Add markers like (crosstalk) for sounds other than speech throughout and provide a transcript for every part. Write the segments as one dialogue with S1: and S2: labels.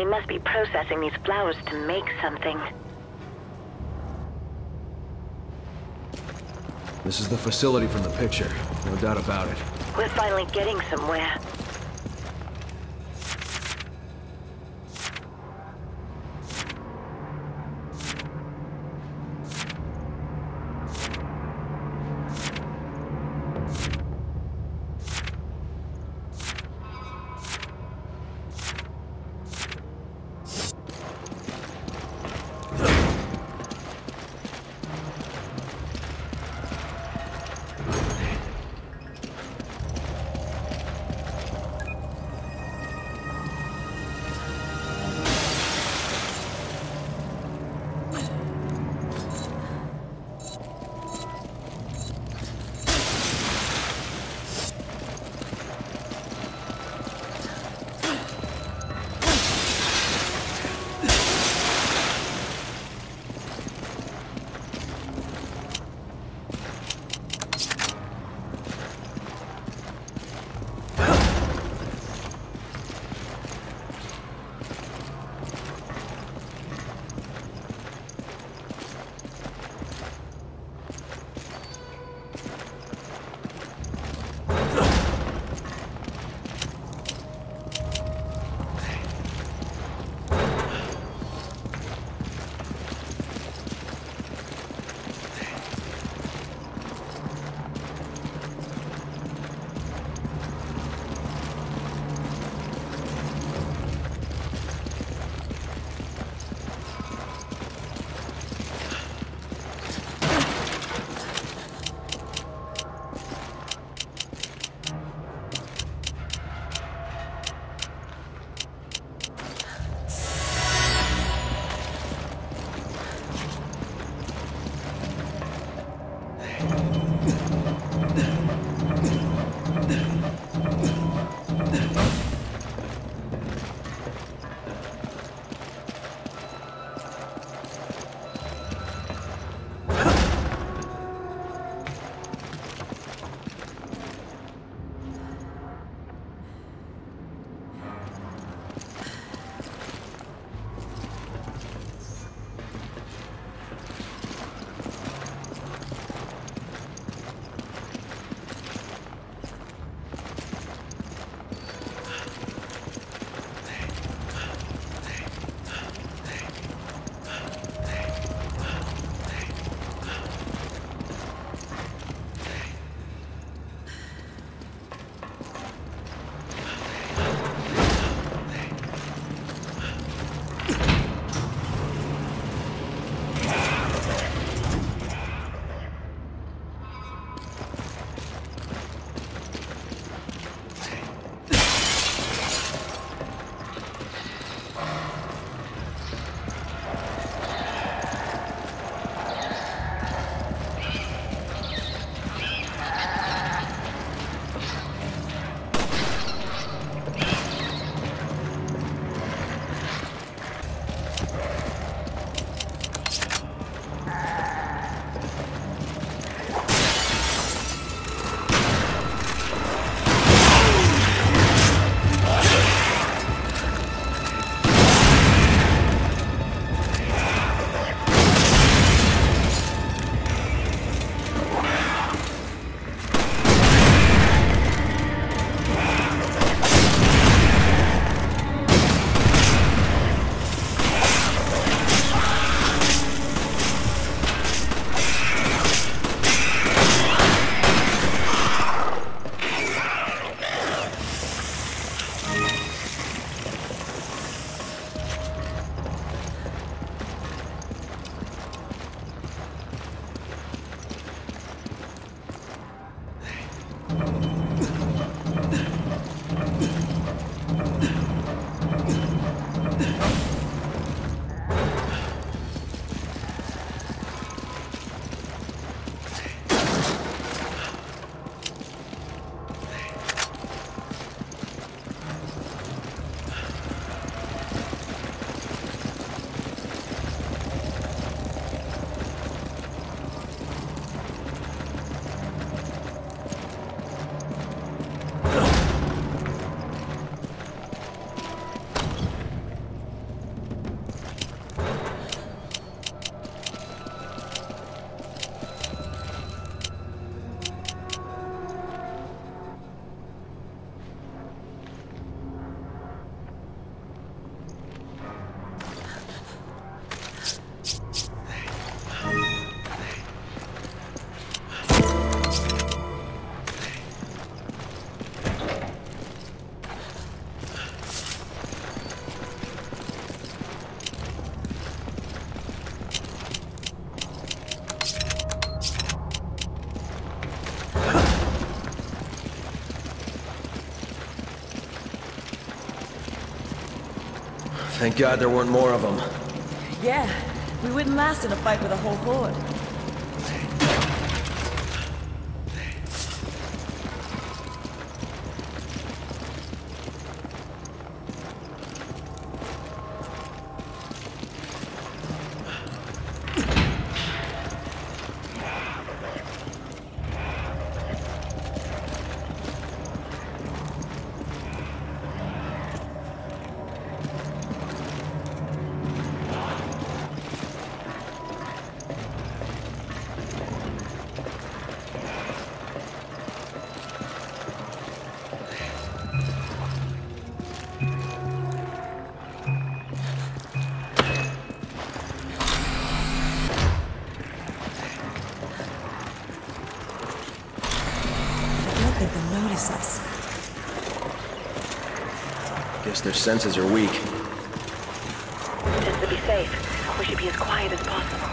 S1: They must be processing these flowers to make something.
S2: This is the facility from the picture. No doubt about it.
S1: We're finally getting somewhere.
S2: Thank God there weren't more of them.
S3: Yeah, we wouldn't last in a fight with a whole horde. Think notice us.
S2: Guess their senses are weak.
S1: Just to be safe, we should be as quiet as possible.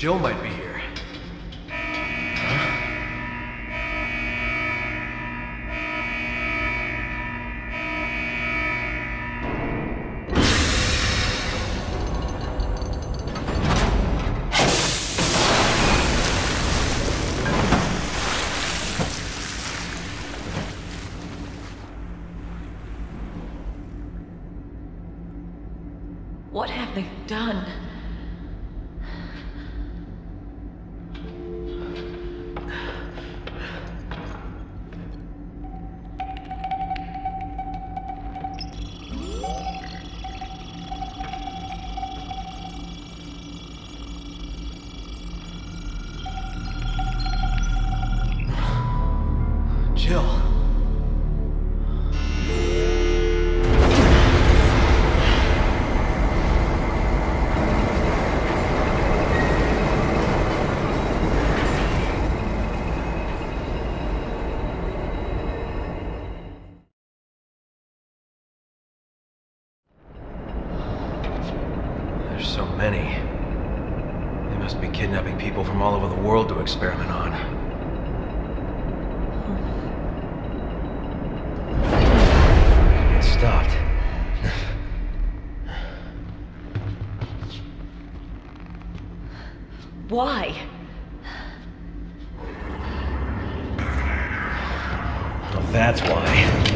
S2: Jill might
S3: Why?
S2: Well, that's why.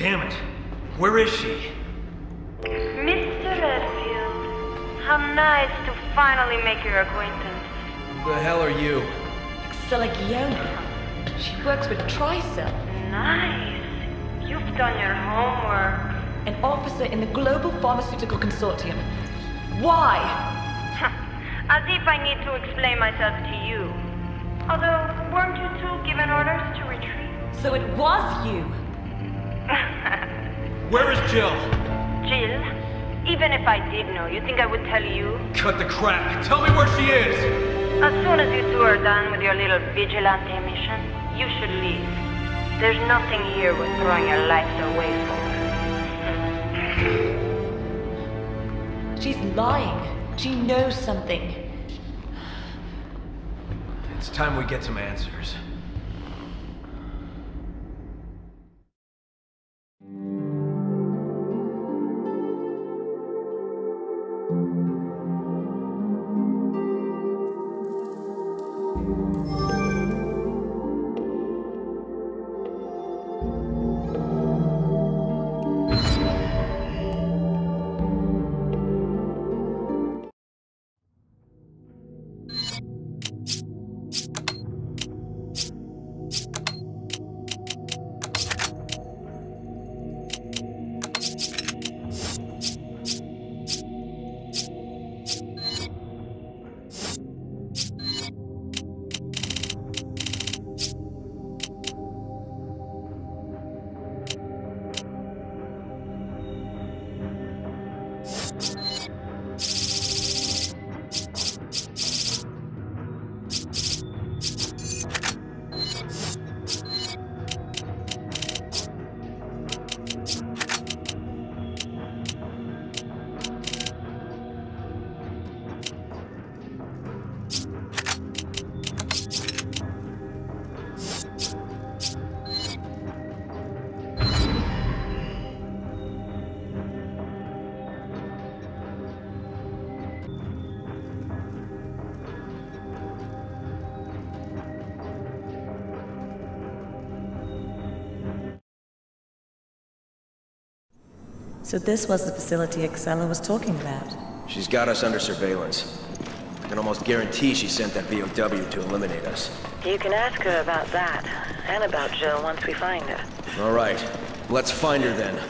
S2: Damn it! Where is she?
S4: Mr. Redfield, how nice to finally make your acquaintance.
S2: Who the hell are you?
S3: Excella Gionne. She works with Tricell,
S4: Nice. You've done your homework.
S3: an officer in the Global Pharmaceutical Consortium. Why? (laughs)
S4: As if I need to explain myself to you. Although, weren't you two given orders to retreat?
S3: So it was you. (laughs)
S2: Where is Jill?
S4: Jill, even if I did know, you think I would tell you?
S2: Cut the crap. Tell me where she is.
S4: As soon as you two are done with your little vigilante mission, you should leave. There's nothing here worth throwing your lives away for.
S5: She's lying. She knows something.
S6: It's time we get some answers.
S3: So this was the facility Excella was talking about.
S2: She's got us under surveillance. I can almost guarantee she sent that B.O.W. to eliminate us.
S1: You can ask her about that, and about Jill once we find her.
S2: All right, let's find her then.